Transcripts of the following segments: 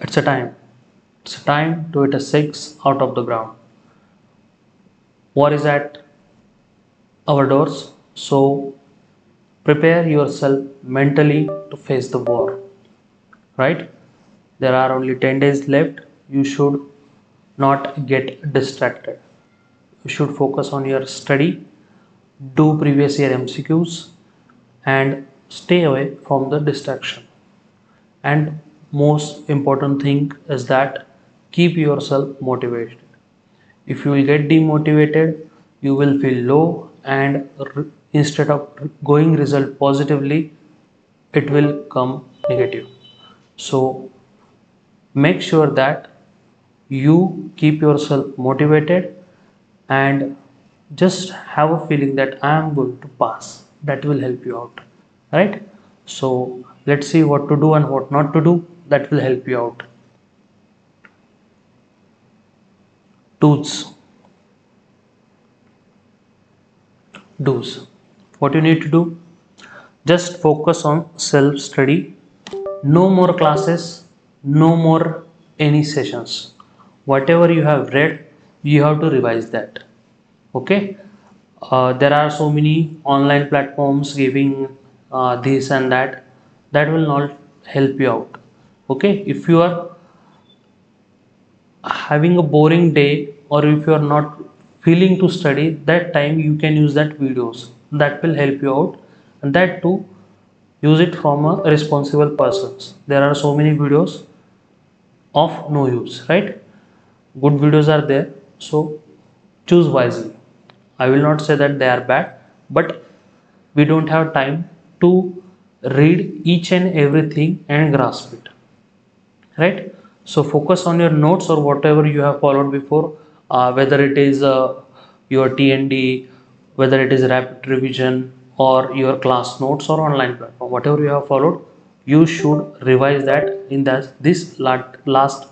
it's a time. It's a time to hit a six out of the ground. War is at our doors? So prepare yourself mentally to face the war. Right? There are only 10 days left. You should not get distracted. You should focus on your study. Do previous year mcqs and stay away from the distraction. And most important thing is that keep yourself motivated. If you will get demotivated you will feel low and instead of going result positively it will come negative. So make sure that you keep yourself motivated and just have a feeling that i am going to pass. That will help you out. Right? So let's see what to do and what not to do that will help you out. Tools do's. What you need to do? Just focus on self study no more classes no more any sessions. Whatever you have read you have to revise that. Okay? Uh, there are so many online platforms giving uh, this and that. That will not help you out okay if you are having a boring day or if you are not feeling to study that time you can use that videos. That will help you out. And that too use it from a responsible persons. There are so many videos of no use right? Good videos are there so choose wisely. I will not say that they are bad but we don't have time to read each and everything and grasp it right? So focus on your notes or whatever you have followed before uh, whether it is uh, your tnd whether it is rapid revision or your class notes or online platform whatever you have followed you should revise that in that this last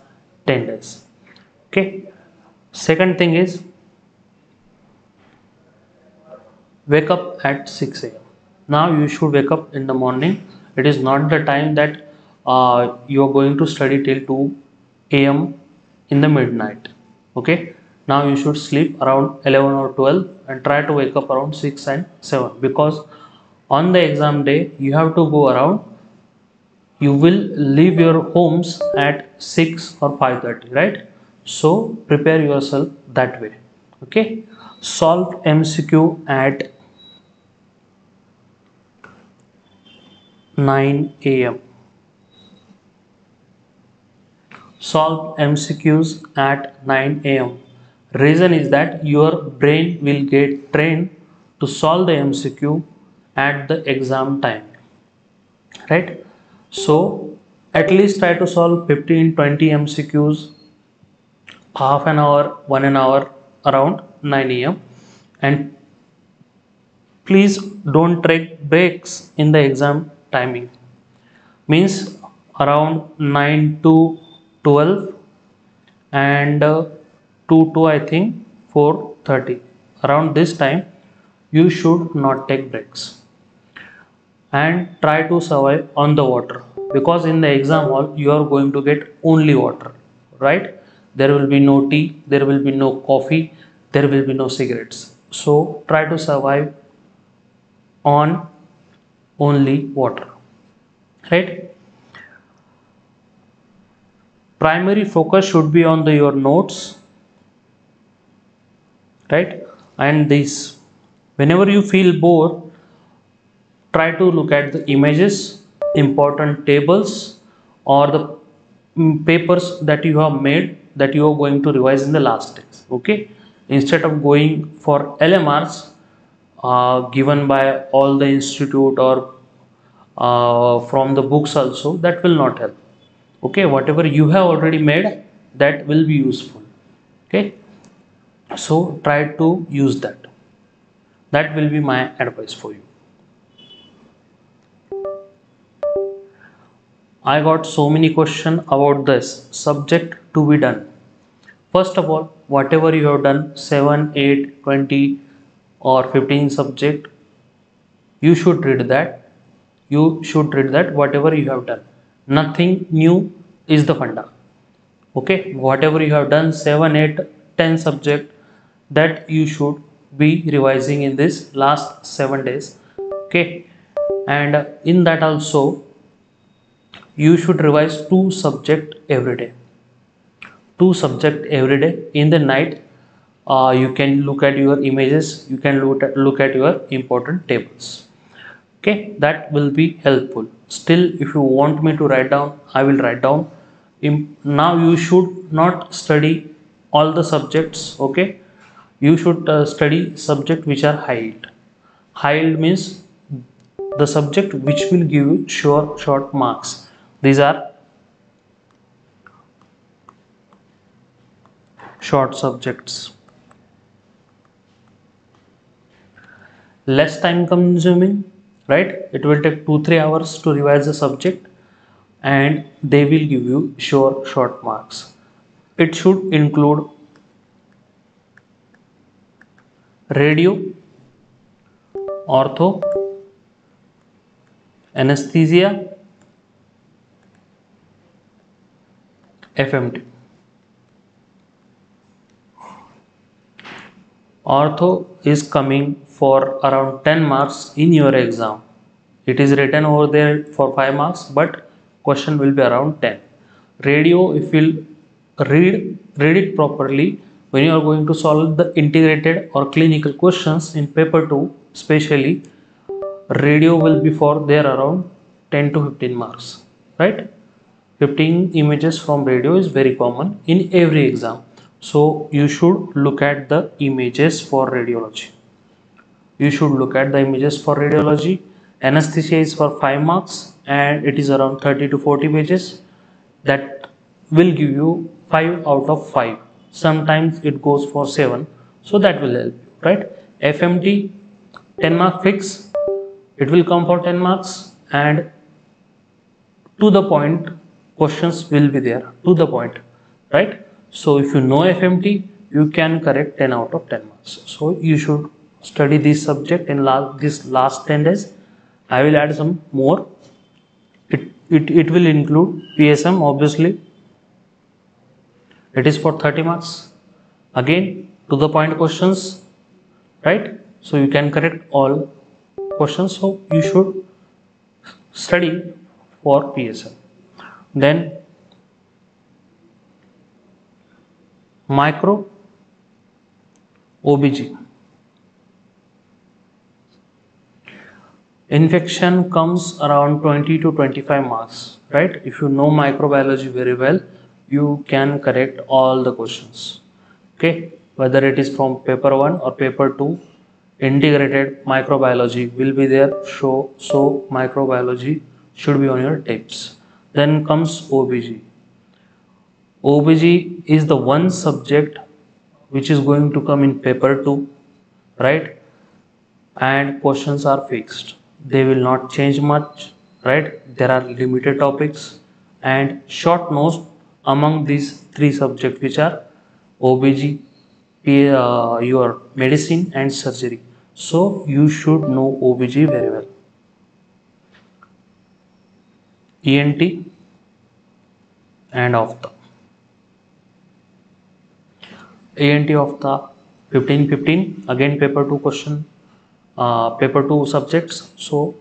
10 days. Okay? Second thing is wake up at 6 a.m now you should wake up in the morning. It is not the time that uh, you are going to study till 2 a.m in the midnight. Okay? Now you should sleep around 11 or 12 and try to wake up around 6 and 7 because on the exam day you have to go around. You will leave your homes at 6 or 5:30 right? So prepare yourself that way. Okay? Solve mcq at 9 a.m. Solve MCQs at 9 a.m. Reason is that your brain will get trained to solve the MCQ at the exam time. Right? So at least try to solve 15 20 MCQs half an hour, one an hour around 9 a.m. and please don't take breaks in the exam timing means around 9 to 12 and uh, 2 to I think 4:30 around this time you should not take breaks and try to survive on the water because in the exam hall you are going to get only water right? There will be no tea there will be no coffee there will be no cigarettes. So try to survive on only water right primary focus should be on the your notes right? And this whenever you feel bored try to look at the images important tables or the mm, papers that you have made that you are going to revise in the last days okay? Instead of going for lmrs uh, given by all the institute or uh, from the books also that will not help okay whatever you have already made that will be useful. Okay? So try to use that. That will be my advice for you. I got so many questions about this subject to be done. First of all whatever you have done 7 8 20 or 15 subject you should read that. You should read that whatever you have done nothing new is the funda. Okay? Whatever you have done 7 8 10 subject that you should be revising in this last 7 days. Okay? And in that also you should revise two subject every day. Two subject every day. In the night uh, you can look at your images. You can look at, look at your important tables okay that will be helpful. Still if you want me to write down i will write down. Now you should not study all the subjects okay? You should uh, study subject which are high yield high yield means the subject which will give you short short marks. These are short subjects. Less time consuming right? It will take 2 3 hours to revise the subject and they will give you sure short marks. It should include radio ortho anesthesia fmt ortho is coming for around 10 marks in your exam. It is written over there for 5 marks but question will be around 10 radio if you read read it properly when you are going to solve the integrated or clinical questions in paper 2 especially radio will be for there around 10 to 15 marks right? 15 images from radio is very common in every exam. So you should look at the images for radiology you should look at the images for radiology. Anesthesia is for 5 marks and it is around 30 to 40 pages. That will give you 5 out of 5 sometimes it goes for 7 so that will help you right fmt 10 mark fix. It will come for 10 marks and to the point questions will be there to the point right? So if you know fmt you can correct 10 out of 10 marks. So you should study this subject in last this last 10 days. I will add some more. It it, it will include psm obviously. It is for 30 marks. Again to the point questions right? So you can correct all questions. So you should study for psm then micro obg infection comes around 20 to 25 marks right? If you know microbiology very well you can correct all the questions okay? Whether it is from paper 1 or paper 2 integrated microbiology will be there so so microbiology should be on your tapes then comes obg obg is the one subject which is going to come in paper 2 right? And questions are fixed they will not change much right? There are limited topics and short notes among these three subjects which are obg uh, your medicine and surgery. So you should know obg very well. Ent and ophthal ent ophthal 15 15 again paper 2 question uh, paper 2 subjects. So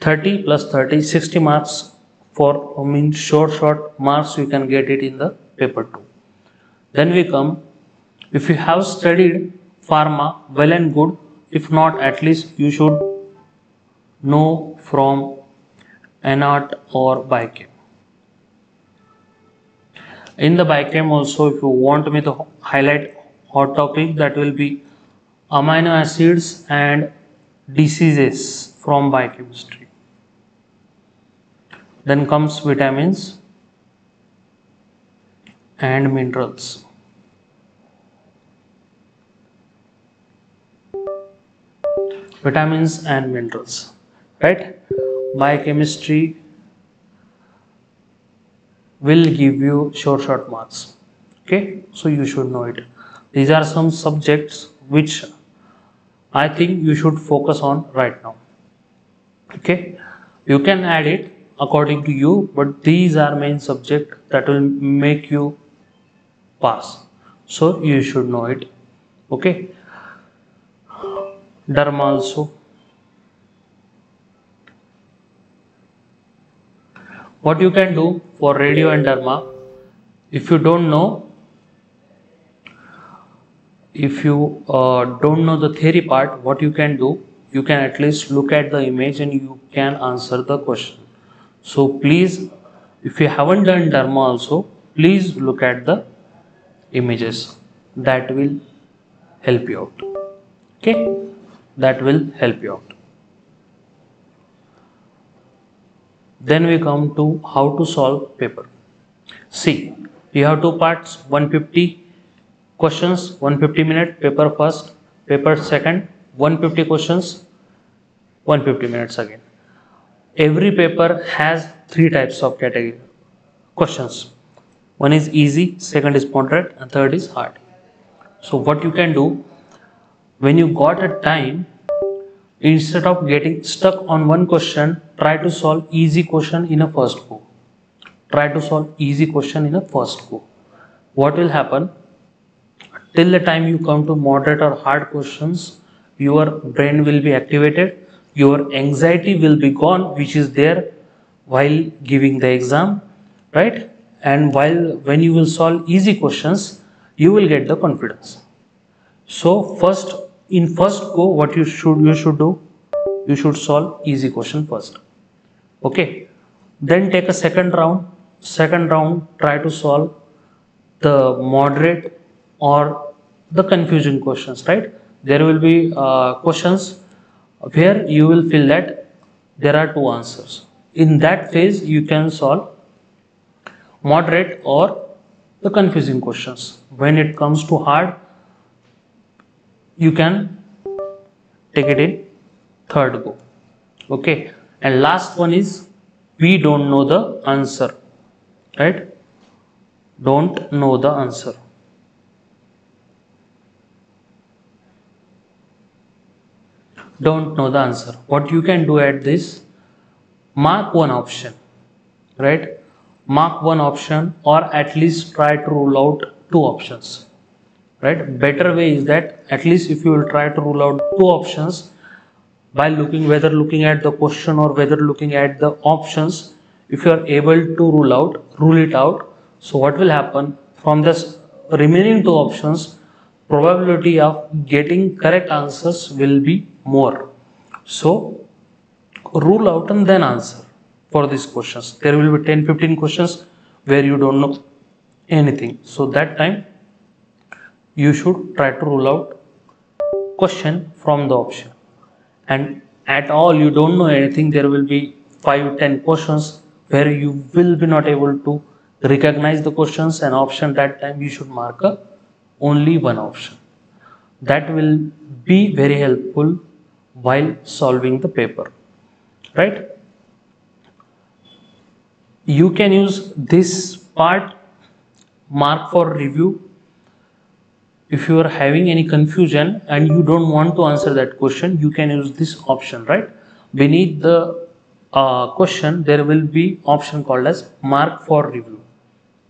30 plus 30 60 marks for I mean short short marks you can get it in the paper 2 then we come if you have studied pharma well and good. If not at least you should know from ANAT or biochem. In the biochem also if you want me to highlight hot topic that will be amino acids and diseases from biochemistry. Then comes vitamins and minerals. Vitamins and minerals, right? Biochemistry will give you short short marks okay so you should know it these are some subjects which I think you should focus on right now. Okay? You can add it according to you but these are main subject that will make you pass. So you should know it. Okay? Derma also. What you can do for radio and derma if you don't know if you uh, don't know the theory part what you can do you can at least look at the image and you can answer the question. So please if you haven't done derma also please look at the images. That will help you out. Okay? That will help you out. Then we come to how to solve paper. See you have two parts 150 questions 150 minute paper first paper second 150 questions 150 minutes again. Every paper has three types of category. Questions. One is easy second is moderate and third is hard. So what you can do when you got a time instead of getting stuck on one question try to solve easy question in a first go. Try to solve easy question in a first go. What will happen till the time you come to moderate or hard questions your brain will be activated your anxiety will be gone which is there while giving the exam right? And while when you will solve easy questions you will get the confidence. So first in first go what you should you should do you should solve easy question first. Okay? Then take a second round. Second round try to solve the moderate or the confusing questions right there will be uh, questions where you will feel that there are two answers. In that phase, you can solve moderate or the confusing questions. When it comes to hard, you can take it in third go. Okay. And last one is we don't know the answer. Right? Don't know the answer. Don't know the answer. What you can do at this mark one option right? Mark one option or at least try to rule out two options right? Better way is that at least if you will try to rule out two options by looking whether looking at the question or whether looking at the options if you are able to rule out rule it out. So what will happen? From this remaining two options probability of getting correct answers will be more. So rule out and then answer for these questions. There will be 10 15 questions where you don't know anything. So that time you should try to rule out question from the option and at all you don't know anything there will be 5 10 questions where you will be not able to recognize the questions and option that time you should mark only one option that will be very helpful while solving the paper right? You can use this part mark for review. If you are having any confusion and you don't want to answer that question you can use this option right? Beneath the uh, question there will be option called as mark for review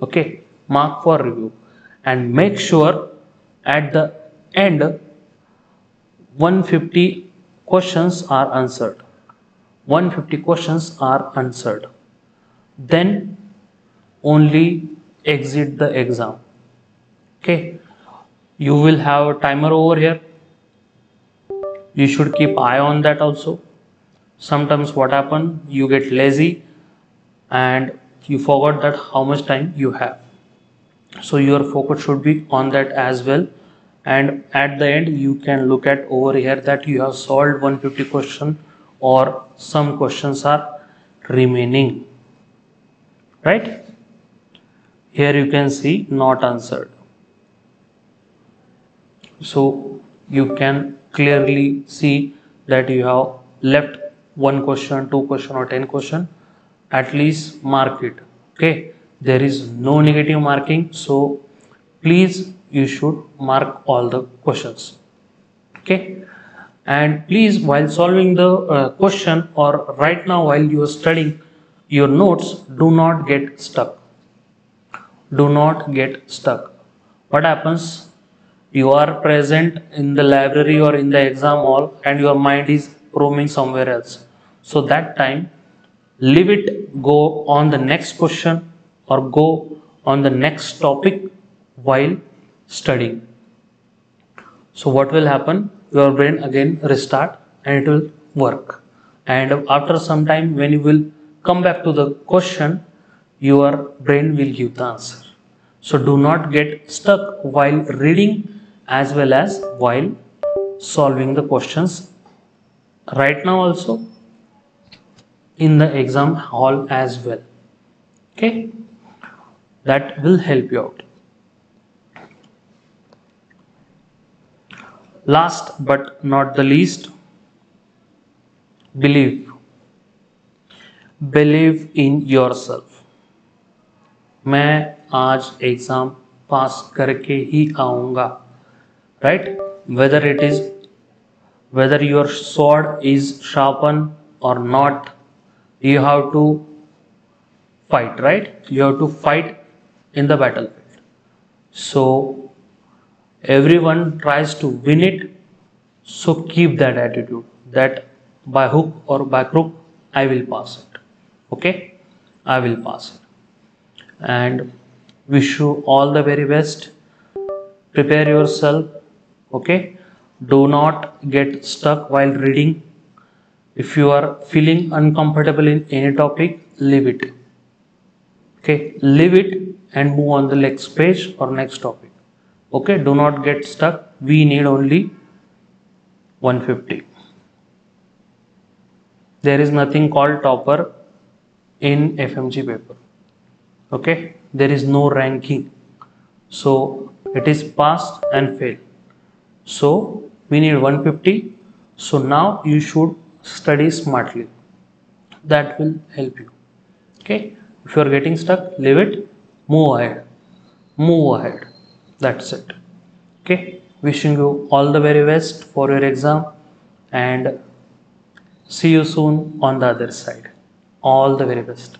okay? Mark for review. And make sure at the end 150 questions are answered. 150 questions are answered. Then only exit the exam. Okay? You will have a timer over here. You should keep eye on that also. Sometimes what happen you get lazy and you forgot that how much time you have. So your focus should be on that as well and at the end you can look at over here that you have solved 150 question or some questions are remaining. Right? Here you can see not answered. So you can clearly see that you have left one question two question or 10 question. At least mark it. Okay? There is no negative marking. So please you should mark all the questions. Okay? And please while solving the uh, question or right now while you are studying your notes do not get stuck. Do not get stuck. What happens? You are present in the library or in the exam hall and your mind is roaming somewhere else. So that time leave it go on the next question or go on the next topic while studying so what will happen? Your brain again restart and it will work. And after some time when you will come back to the question your brain will give the answer. So do not get stuck while reading as well as while solving the questions. Right now also in the exam hall as well. Okay? That will help you out last but not the least believe believe in yourself मैं आज exam pass करके ही आऊँगा right whether it is whether your sword is sharpened or not you have to fight right you have to fight in the battlefield so everyone tries to win it so keep that attitude that by hook or by crook i will pass it. Okay? I will pass it. And wish you all the very best. Prepare yourself. Okay? Do not get stuck while reading. If you are feeling uncomfortable in any topic leave it. Okay? Leave it and move on the next page or next topic okay do not get stuck. We need only 150 there is nothing called topper in fmg paper. Okay there is no ranking. So it is passed and fail so we need 150 so now you should study smartly. That will help you. Okay if you are getting stuck leave it. Move ahead. Move ahead that's it. Okay? Wishing you all the very best for your exam and see you soon on the other side. All the very best